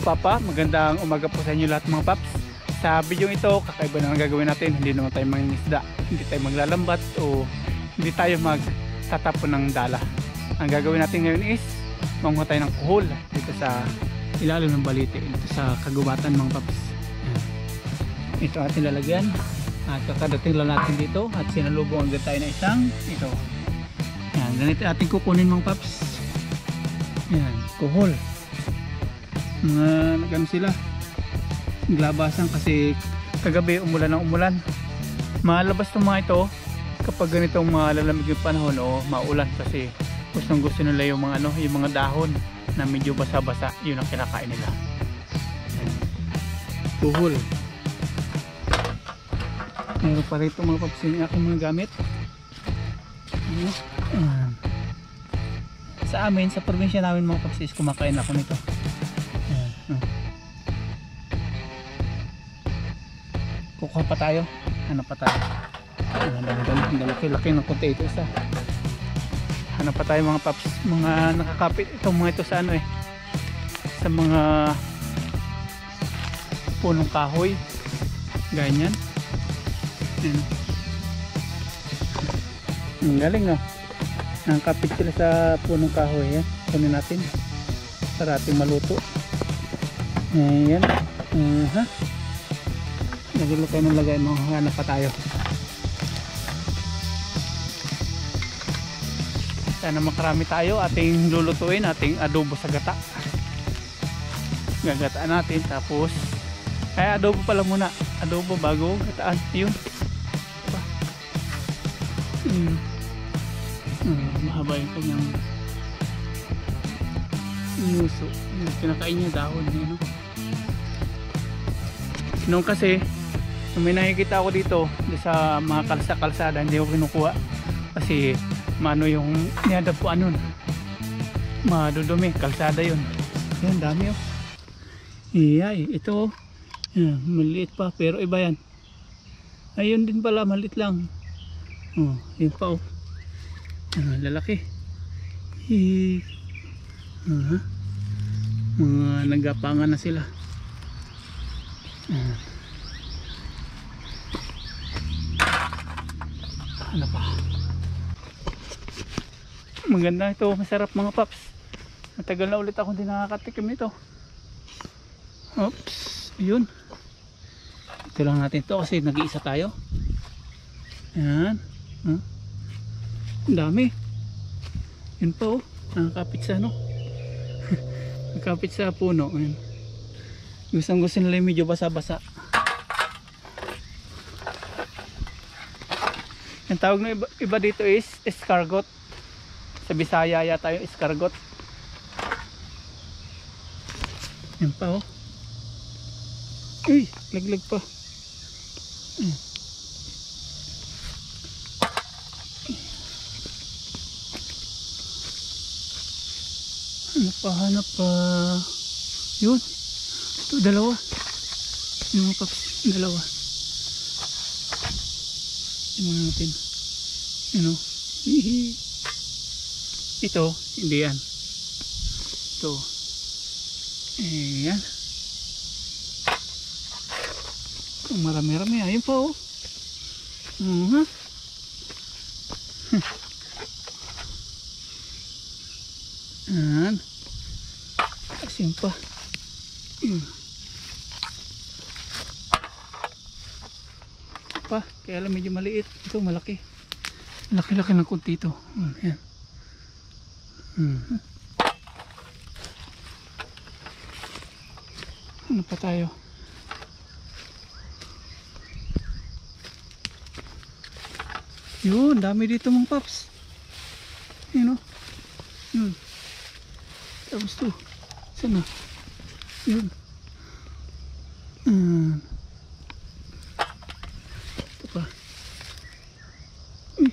mga papa? Magandang umaga po sa inyo lahat mga paps. Sa video ito, kakaiba na ang gagawin natin. Hindi naman tayo mangingisda. Hindi tayo maglalambat o hindi tayo magtatapon ng dala. Ang gagawin natin ngayon is manguha tayo ng kuhol dito sa ilalim ng balite. Dito sa kagubatan mga paps. Ito ating lalagyan. At kakadating lang natin dito at sinalubong agad tayo na isang ito. Yan, ganito ating kukunin mga paps. Yan, kuhol mga nagano sila naglabasan kasi kagabi umulan ng umulan. Malabas ng mga ito kapag ganitong malalamig yung panahon o maulan kasi gustong gusto nila yung mga ano yung mga dahon na medyo basa-basa. Yun ang kinakain nila. Tuhol. Meron pa rito mga paps yung aking mga gamit. Sa amin sa probinsya namin mga paps is kumakain ako nito Kukuha pa tayo. Ano pa tayo? Ang dami dami. Laki laki ng konti ito isa. Ano pa tayo mga paps? Mga nakakapit itong mga ito sa ano eh. Sa mga punong kahoy. Ganyan. Ayan. Ang galing no. Nakakapit sila sa punong kahoy. Yan. Kunin natin. Para ating maluto. Ayan. Uh -huh. Lagyan tayo ng lagay. Makahanap pa tayo. Sana makarami tayo. Ating lulutuin. Ating adobo sa gata. Gagataan natin. Tapos ay adobo pala muna. Adobo bago gataan. Yun. Diba? Hmm. Hmm, mahaba yung kanyang inuso. Yung kinakain niya dahon niya. No? Noong kasi, nung may nakikita ako dito sa mga kalsa-kalsada, hindi ko kinukuha. Kasi, mano yung niyadapuan nun. Madudumi, kalsada yun. Yan, dami oh. Iyay, ito oh. Yan, maliit pa, pero iba yan. Ayun din pala, maliit lang. Oh, yun pa oh. Ah, lalaki. Hi. Uh Mga nagapangan na sila. Ayan. Ano pa? Maganda ito, masarap mga paps. Matagal na ulit ako hindi nakakatikim nito. Oops, yun. Ito lang natin to kasi nag-iisa tayo. Ayan. Huh? Dami. Yun pa oh. Nakakapit sa ano. Nakakapit sa puno. Ayan. Gustong gusto nila yung medyo basa-basa. Ang tawag ng iba, iba dito is escargot. Sa Bisaya yata yung escargot. Yan pa oh. Uy, laglag pa. Hmm. Hanap pa, hanap pa. Yun. Ito, dalawa. Yung paps, dalawa. Tingnan natin. Ano? Hihi. Ito, hindi yan. Ito. Ayan. Ito, marami-rami. Ayun pa oh. Uh -huh. Ayan. Asin pa. Ayan. pa kaya lang medyo maliit. Ito malaki. Laki laki ng kunti ito. Yan hmm. ano pa tayo? Yun dami dito mong paps yun o yun. Tapos to. Sana yun. Hmm. pa. Uy,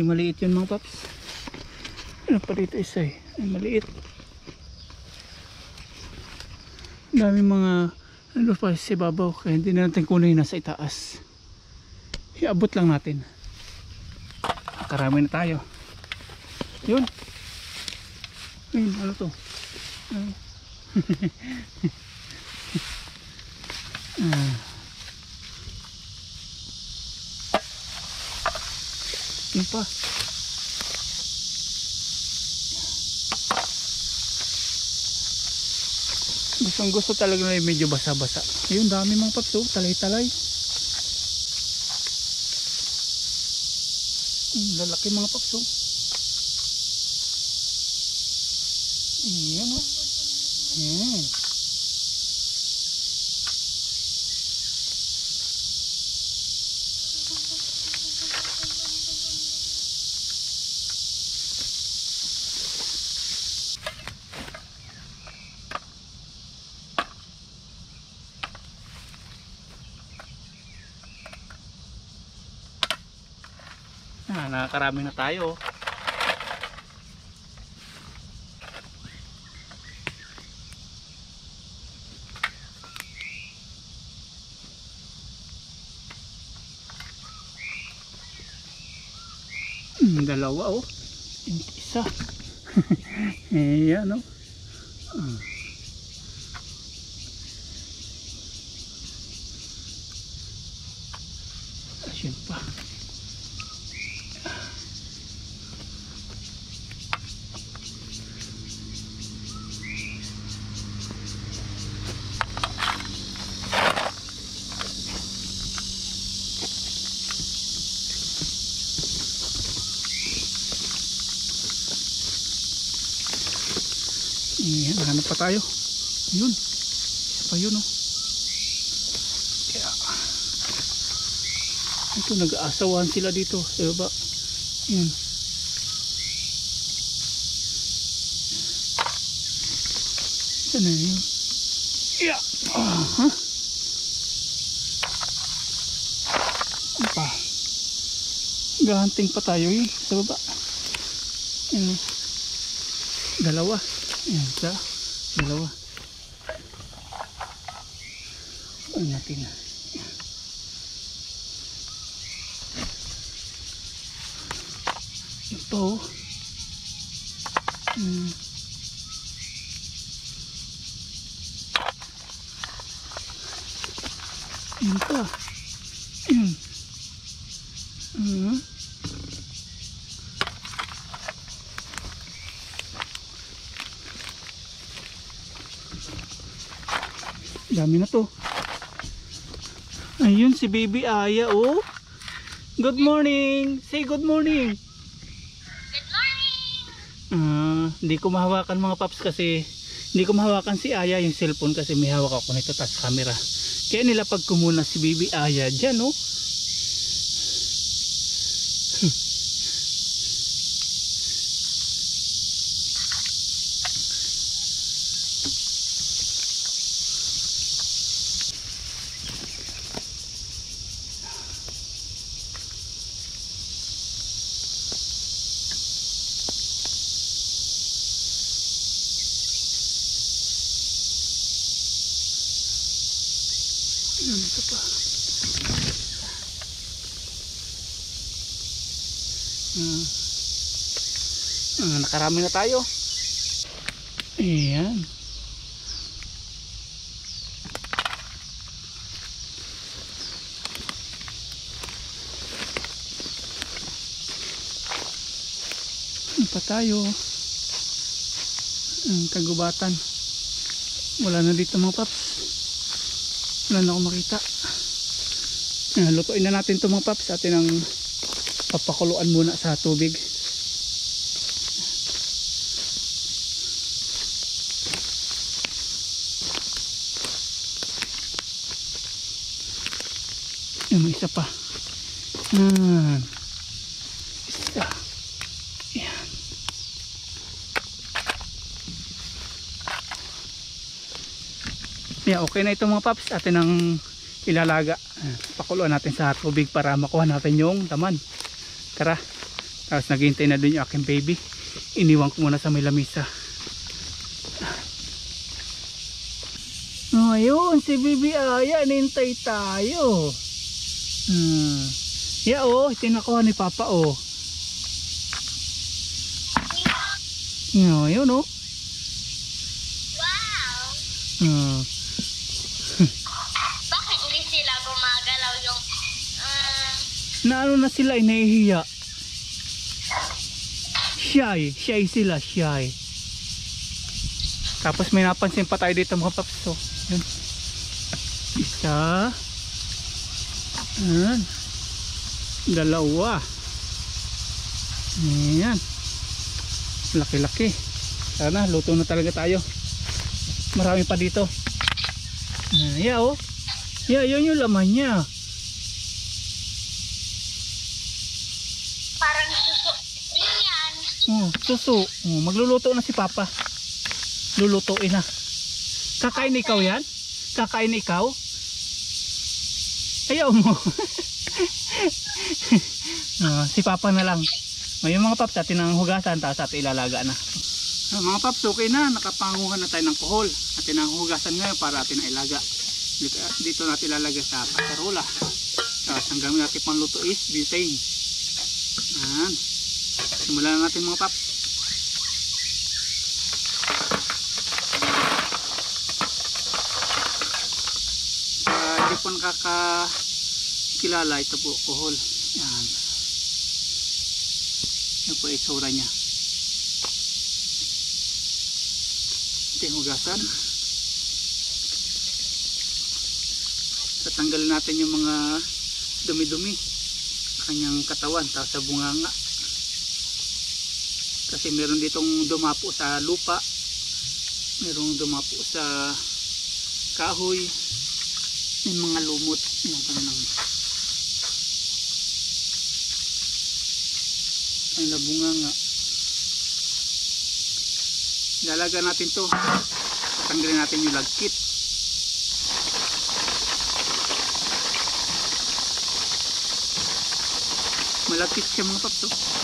medyo maliit yun mga paps. Ano pa dito isa eh. Ay, maliit. Dami mga ano pa sa babaw kaya hindi na natin kunin nasa itaas. Iabot lang natin. Karami na tayo. Yun. Ayun, ano to? Ah. Yun pa. Gustong gusto talaga na medyo basa-basa. Yun, dami mga paps oh. Talay-talay. Lalaki mga paps oh. Ayan oh. Ayan. Ah, nakakarami na tayo. Hmm, dalawa oh. Isa. Ayan oh. Ah. Ayan pa. Tayo. Yun. Isa pa yun, oh. Kaya, ito, nag-aasawahan sila dito. Sa baba. Ayan. Saan na yun? Yeah. Ah, ha? Ano pa? Gahanting pa tayo yun sa baba. Ayan. Dalawa. Ayan, isa. Dalawa. Ano natin? Oh. Hmm. Yan pa. Yan. Hmm. Dami na to. Ayun si Baby Aya oh. Good morning. Say good morning. Hindi ko mahawakan mga paps kasi hindi ko mahawakan si Aya yung cellphone kasi may hawak ako nito tas camera. Kaya nilapag ko muna si Baby Aya dyan oh. Nakarami na tayo. Ayan. Ano pa tayo? Ang kagubatan. Wala na dito mga paps wala na akong makita Ah, lutuin na natin ito mga paps atin ang papakuluan muna sa tubig Yan, may isa pa yan isa yan Yeah, okay na ito mga paps. Atin ang ilalaga. Ah, Pakuluan natin sa tubig para makuha natin yung laman. Tara. Tapos naghihintay na dun yung aking baby. Iniwan ko muna sa may lamisa. Ayun, si baby Aya, nintay tayo. Hmm. Yeah, oh, tinakuha ni Papa, oh. Yeah, ayun, oh. Wow! Hmm. Bakit hindi sila gumagalaw yung... ah, na ano na sila ay nahihiya. Shy, shy sila, shy. Tapos may napansin pa tayo dito mga paps. So, yun. Isa. Yan. Dalawa. Ayan. Laki-laki. Sana, luto na talaga tayo. Marami pa dito. Ah, yeah, oh. Yeah, yun yung laman niya. parang suso. Yan. Oh, suso. Oh, magluluto na si Papa. Lulutuin na. Kakain ikaw yan? Kakain ikaw? Ayaw mo. Ah, si Papa na lang. Ngayon mga paps, atin ang hugasan, tapos atin ilalaga na. Ah, mga paps, okay na. Nakapanguhan na tayo ng kuhol. Atin ang hugasan ngayon para atin ilaga. Dito, dito natin ilalagay sa kasarola. Tapos ang gamit natin pang luto is butane. Ayan. Simulan na natin mga paps. Sa nakakilala, ito po, kuhol. Ayan. Yan po itsura niya. Ito yung hugasan. Tatanggalin natin yung mga dumi-dumi sa kanyang katawan tapos sa bunganga kasi meron ditong dumapo sa lupa merong dumapo sa kahoy yung mga lumot. Yung kanilang kanilang bunganga lalaga natin to. Tanggalin natin yung lagkit. Malapit siya mga paps oh.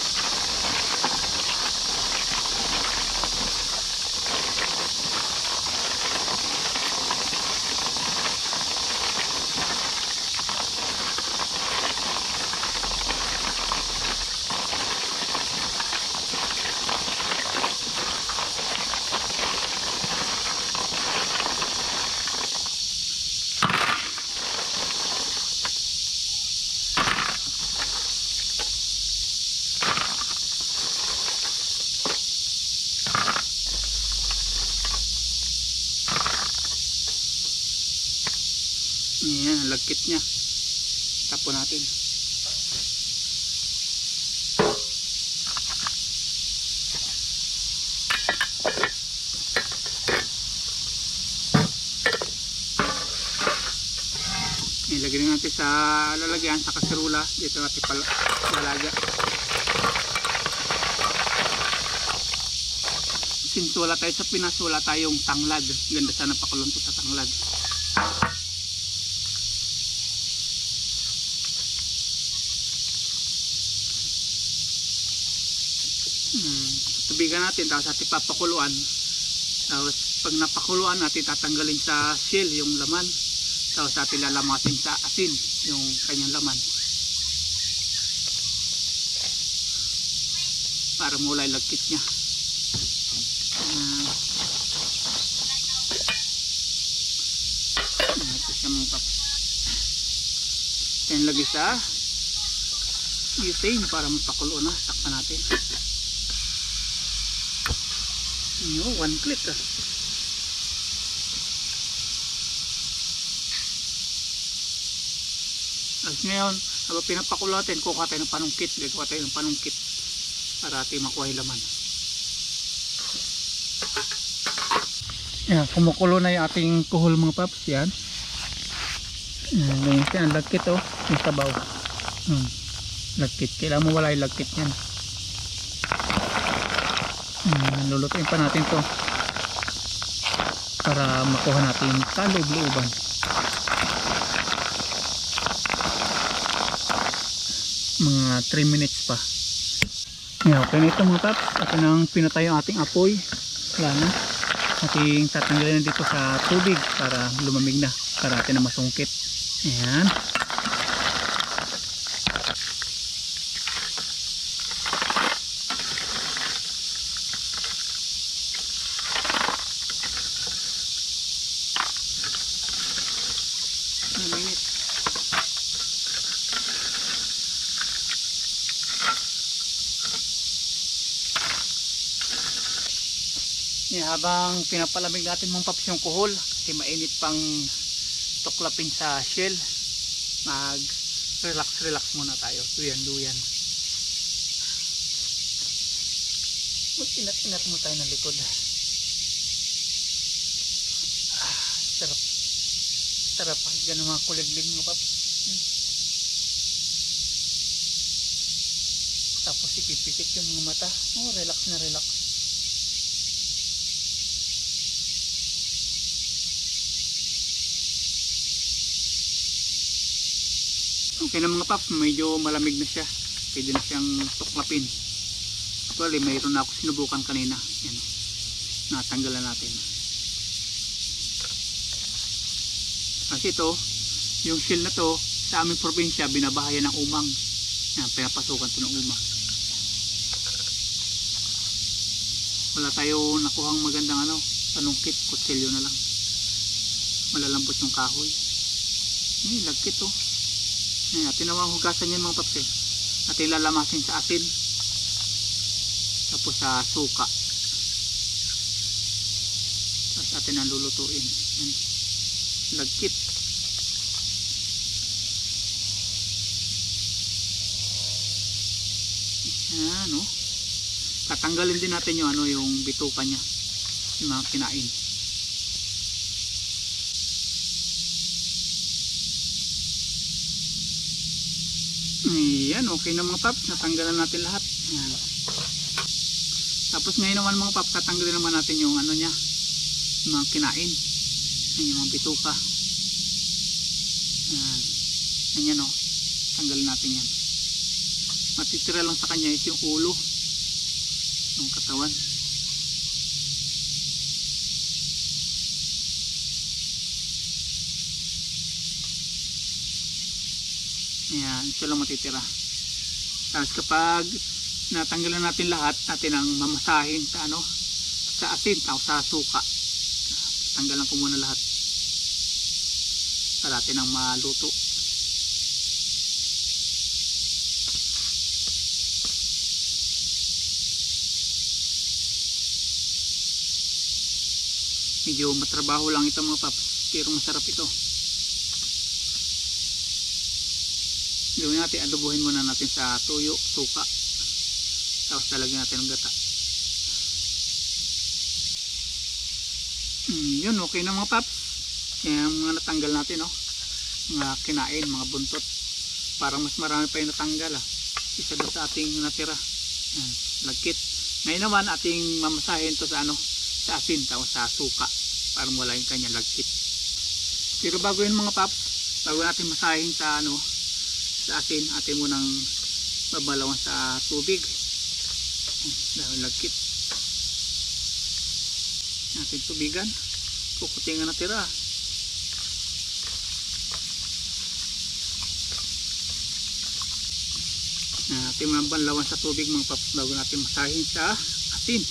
Lagkit niya. Tapo natin. Ilagay na natin sa lalagyan sa kaserula. Dito natin pala lalaga. Since wala tayo sa Pinas, wala tayong tanglad. Ganda sana pakulunto sa tanglad. Tubigan natin tapos ating papakuluan tapos pag napakuluan natin tatanggalin sa shell yung laman tapos ating lalamasin sa asin yung kanyang laman para mula yung lagkit niya Ah. Siya mga paps yan lagi sa butane para mapakulo na takpan natin Yo, one click ah. At ngayon, habang pinapakulo natin, kukuha tayo ng panungkit. Gagawa tayo ng panungkit para ating makuha yung laman. Yan, kumukulo na yung ating kuhol mga paps. Yan. Yan, ganyan siya. Ang lagkit oh. Yung sabaw. Hmm. Lagkit. Kailangan mo wala yung lagkit yan. Hmm, lulutuin pa natin to para makuha natin sa loob-looban mga 3 minutes pa. Yeah, okay na ito mga paps. Ito nang pinatay ang ating apoy. Wala na. Ating tatanggalin na dito sa tubig para lumamig na. Para natin na masungkit. Ayan Yeah, habang pinapalamig natin mga paps yung kuhol kasi mainit pang tuklapin sa shell. Mag relax relax muna tayo. Duyan duyan. Mag inat inat mo tayo ng likod. Ah, sarap. Sarap. Ganun mga kuliglig mga paps. Yan. tapos ipipikit yung mga mata. Oh relax na relax Okay na mga paps, medyo malamig na siya. Pwede na siyang tuklapin. Actually, mayroon na ako sinubukan kanina. Yan. Natanggalan natin. Kasi ito, yung shell na to, sa aming probinsya, binabahayan ng umang. Yan, pinapasukan to ng umang. Wala tayo nakuhang magandang ano, panungkit, kutsilyo na lang. Malalambot yung kahoy. Eh, lagkit to. Ayan, atin naman hugasan yan mga paps eh. Atin lalamasin sa asin. Tapos sa suka. Tapos atin ang lulutuin. Ayan. Lagkit. Ayan o. Tatanggalin din natin yung ano yung bituka niya. Yung mga kinain. Ayan, okay na mga paps. Natanggalan natin lahat. Ayan. Tapos ngayon naman mga paps, tatanggalin naman natin yung ano niya. Yung mga kinain. Ayan, yung mga bituka. Ayan. Ayan o. Tanggalin natin yan. Matitira lang sa kanya is yung ulo. Yung katawan. Ayan, ito lang matitira. Tapos kapag natanggalan natin lahat, natin ang mamasahin sa ano, sa asin, o sa suka. Tanggalan ko muna lahat. Para natin ang maluto. Medyo matrabaho lang ito mga paps, pero masarap ito. Gawin natin adobohin muna natin sa tuyo, suka. Tapos talagyan natin ng gata. Mm, yun okay na mga paps. Yan mga natanggal natin no? mga kinain, mga buntot. Parang mas marami pa yung natanggal ah. isa doon sa ating natira. Yan, lagkit ngayon naman ating mamasahin to sa ano sa asin tapos sa suka. Para wala yung kanya lagkit pero bago yun mga paps bago natin masahin sa ano sa atin. Atin mo nang babalawan sa tubig. Dahil lagkit natin tubigan. Kukutingan na tira natin mo nang balawan sa tubig mga paps bago natin masahin sa atin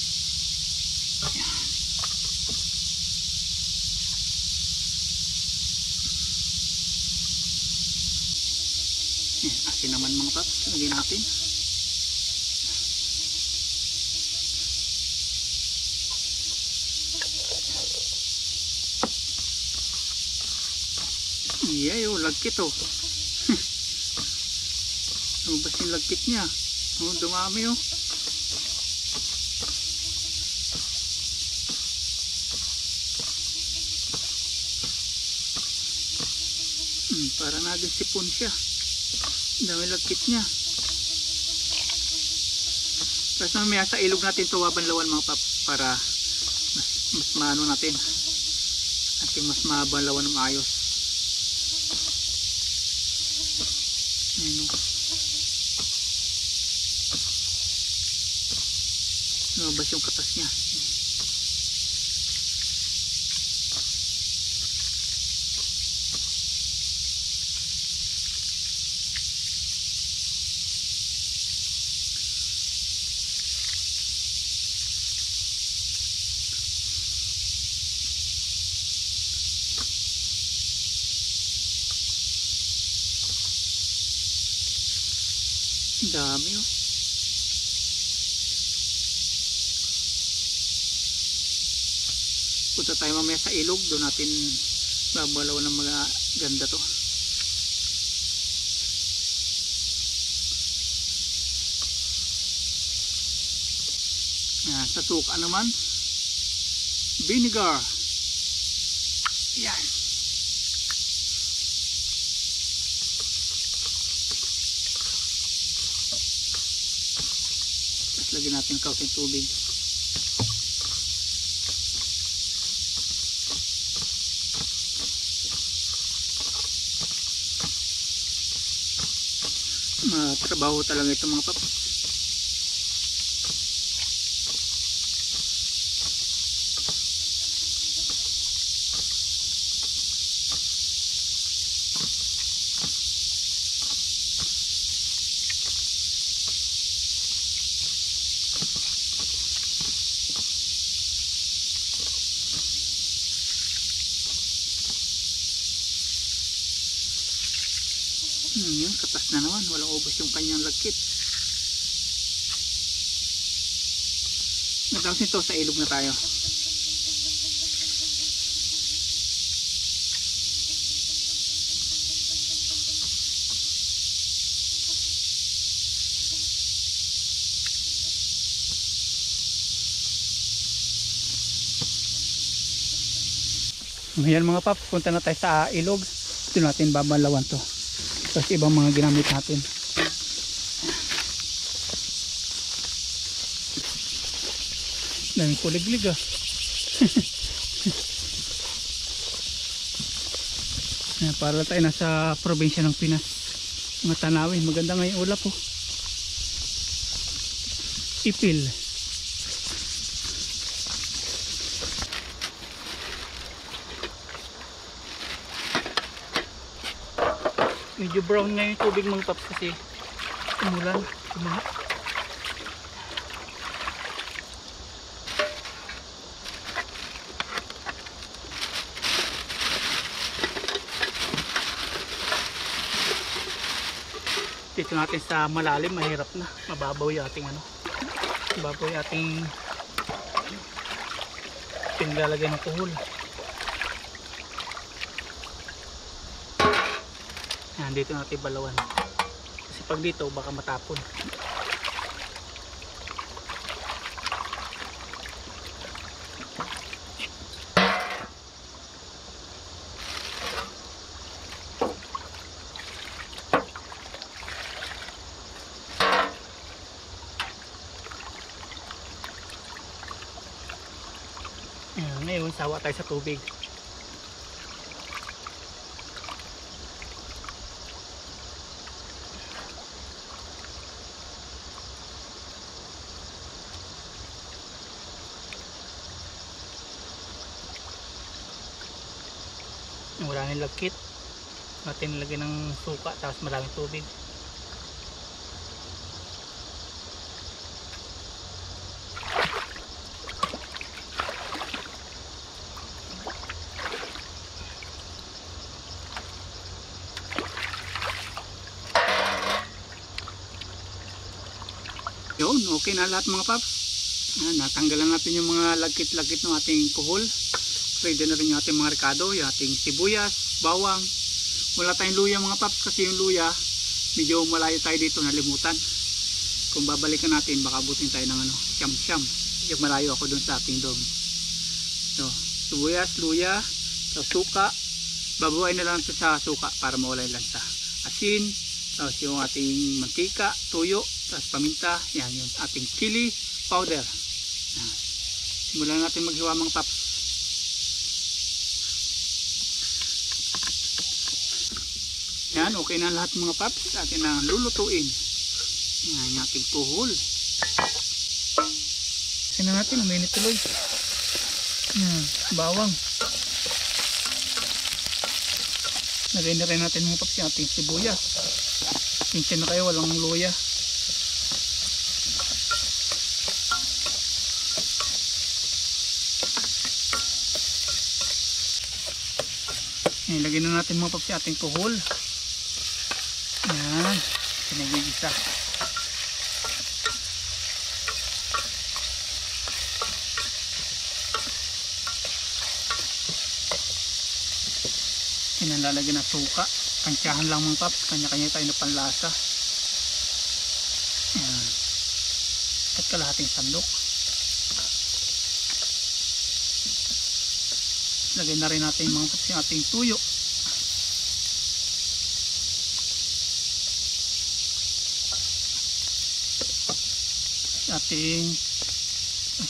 Asin naman mga paps. Lagyan natin. Yeah, yung lagkit oh. Lumabas yung lagkit niya. Oh, dumami oh. Hmm, para naging sipon siya dami lagkit niya. Tapos mamaya sa ilog natin ito wabanlawan mga paps para mas, mas maano natin. Ating mas mabanlawan ng ayos ayun o lumabas yung katas niya Ang dami oh. punta tayo mamaya sa ilog. Doon natin babalaw ng mga ganda to. Yan, sa suka naman. Vinegar. Yan lagyan natin kaunting tubig. Matrabaho talaga ito mga paps Hmm, yun, katas na naman. Walang ubos yung kanyang lagkit. Natapos nito, sa ilog na tayo. Ngayon mga paps, punta na tayo sa ilog. Ito natin babalawan to tapos ibang mga ginamit natin. Daming kuliglig ah. Ayan, para tayo nasa probinsya ng Pinas. Mga tanawin maganda nga yung ulap oh. Ipil medyo brown nga yung tubig mga paps kasi umulan umulan dito natin sa malalim mahirap na. Mababaw yung ating ano mababaw yung ating pinilalagay ng kuhol Yan, dito natin balawan. Kasi pag dito, baka matapon. Yan, ngayon, sawa tayo sa tubig. Wala nang lagkit natin nilagyan ng suka tapos maraming tubig. Yun okay na lahat mga paps. Natanggalan natin yung mga lagkit-lagkit ng ating kuhol. Pwede na rin yung ating mga ricado, yung ating sibuyas, bawang. Wala tayong luya mga paps kasi yung luya, medyo malayo tayo dito, nalimutan. Kung babalikan natin, baka butin tayo ng ano, siyam-siyam. Medyo malayo ako dun sa ating dom. So, sibuyas, luya, so, suka. Babuhay na lang sa suka para mawala yung lansa. Asin, tapos yung ating mantika, tuyo, tapos paminta, yan yung ating chili powder. Yan. Simulan natin maghiwa mga paps. Yan, okay na lahat mga paps. Atin na lulutuin. Yan, yung ating tuhol. Tingnan natin, uminit tuloy. Yan, bawang. Lagay na natin mga paps yung ating sibuyas. Pinsin na kayo, walang luya. Yan, lagay na natin mga paps ating tuhol isa inalalagyan ng suka. Kansyahan lang mga paps kanya-kanya tayo na panlasa. Ayan. at kalahating sandok. Lagay na rin natin mga paps yung ating tuyo. Ating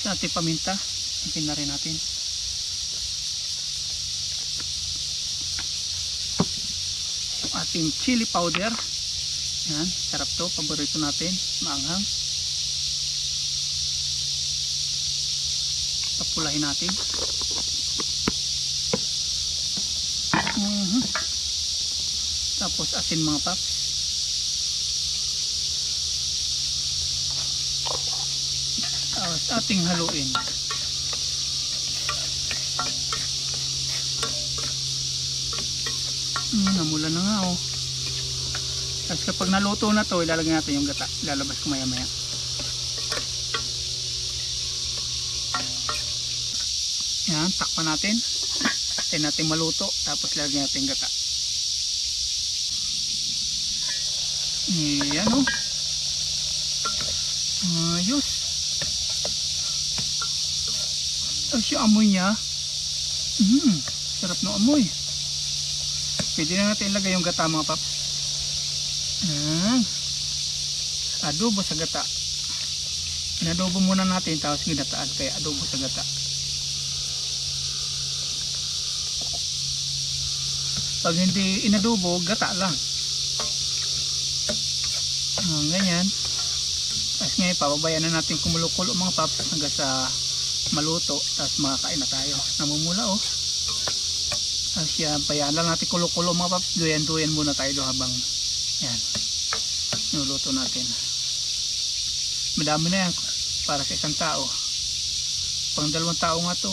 sa ating paminta. Atin na rin natin. Ating chili powder. Yan, sarap to. Paborito natin. Maanghang. Papulahin natin. Mhm. Tapos asin mga paps. Tapos ating haluin. Hmm, namula na nga oh. Tapos kapag naluto na to, ilalagay natin yung gata. Ilalabas ko maya maya. Yan, takpan natin. Tayo natin maluto. Tapos ilalagay natin gata. Yan oh. Ayos. Tapos yung amoy niya. Hmm, sarap ng amoy. Pwede na natin ilagay yung gata mga paps. Ah, adobo sa gata. Inadobo muna natin tapos ginataan kaya adobo sa gata. Pag hindi inadobo, gata lang. Ah, ganyan. Tapos ngayon, pababayan na natin kumulo-kulo mga paps hanggang sa maluto. Tapos makakain na tayo. Namumula oh. Tapos yan, bayaan lang natin kulo-kulo mga paps. Duyan-duyan muna tayo habang yan. Nuluto natin. Madami na yan para sa isang tao. Pang dalawang tao nga to.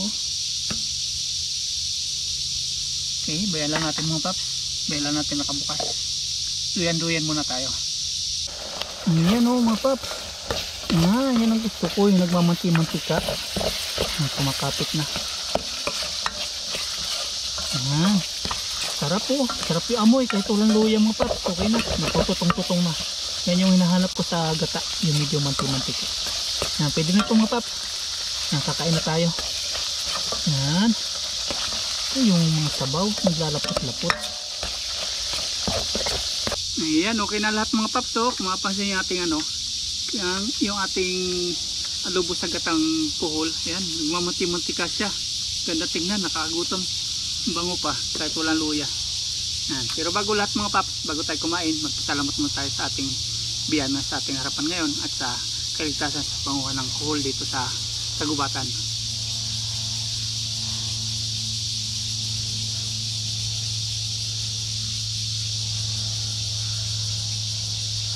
Okay, bayan lang natin mga paps. Bayan lang natin nakabukas. Duyan-duyan muna tayo. Yan o mga paps. Ah, yan ang gusto ko. Yung nagmamanti-mantika. Ah, kumakapit na. Ah, sarap po. Sarap yung amoy. Kahit walang luya mga paps. Okay na. Napututong-tutong na. Yan yung hinahanap ko sa gata. Yung medyo manti-mantik. Yan, pwede na ito mga paps. Yan, kakain na tayo. Yan. Ito yung mga sabaw. Naglalapot-lapot. Ayan, okay na lahat mga paps. Oh. Kung mapapansin yung ating ano, yung, yung ating adobo sa gatang kuhol. Ayan, nagmamanti-mantika siya. Ganda tingnan, nakakagutom bango pa kahit walang luya Yan. pero bago lahat mga paps bago tayo kumain magpasalamat muna tayo sa ating biyana sa ating harapan ngayon at sa kaligtasan sa panguha ng kuhol dito sa kagubatan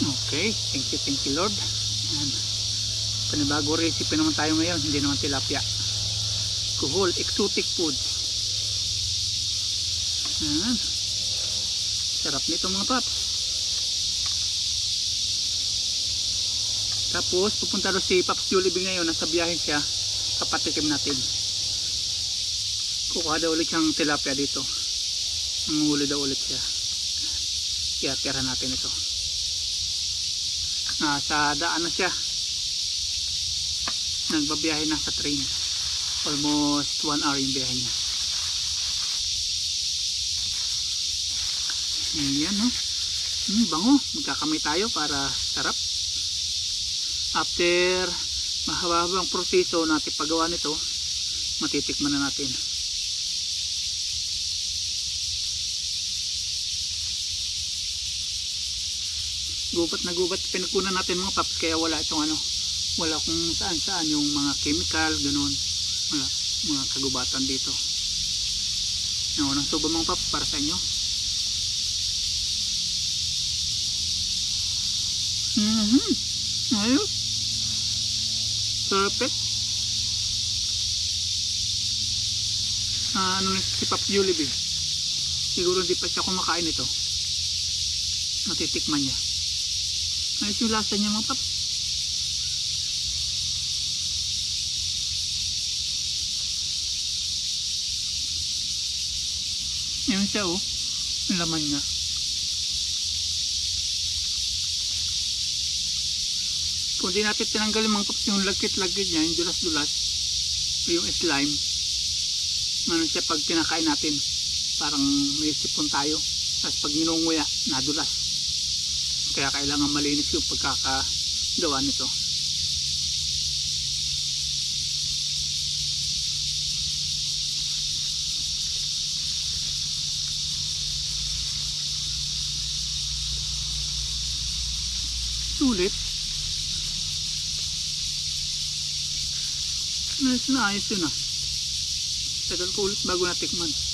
okay thank you thank you lord Yan. panibago recipe naman tayo ngayon hindi naman tilapia kuhol exotic foods Ayan. Sarap nito mga paps. Tapos pupunta doon si Paps Jollibee ngayon. Nasa biyahe siya. Kapatikim natin. Kukuha daw ulit siyang tilapia dito. Nanguhuli daw ulit siya. Kaya tira natin ito. Nasa daan na siya. Nagbabiyahe na sa train. Almost 1 hour yung biyahe niya. Ayan no. Hmm, bango. Magkakamay tayo para sarap. After mahabang proseso natin paggawa nito, matitikman na natin. Gubat na gubat pinagkunan natin mga paps kaya wala itong ano, wala kung saan saan yung mga chemical, ganun. Wala, mga kagubatan dito. Yung unang subo mga paps para sa inyo. Mhm. Ayos. Perfect. Ah, ano si Pap Jollibee. Siguro hindi pa siya kumakain ito. Natitikman niya. Ayos yung lasa niya mga pap. Yan siya oh. Ang laman niya. Kung natin tinanggal yung mga paps, yung lagkit-lagkit niya, yung dulas-dulas, yung slime, ano siya pag kinakain natin, parang may sipon tayo. Tapos pag ninunguya, nadulas. Kaya kailangan malinis yung pagkakagawa nito. Sulit. Ayos na ayos yun ah. Tagal ko ulit bago natikman.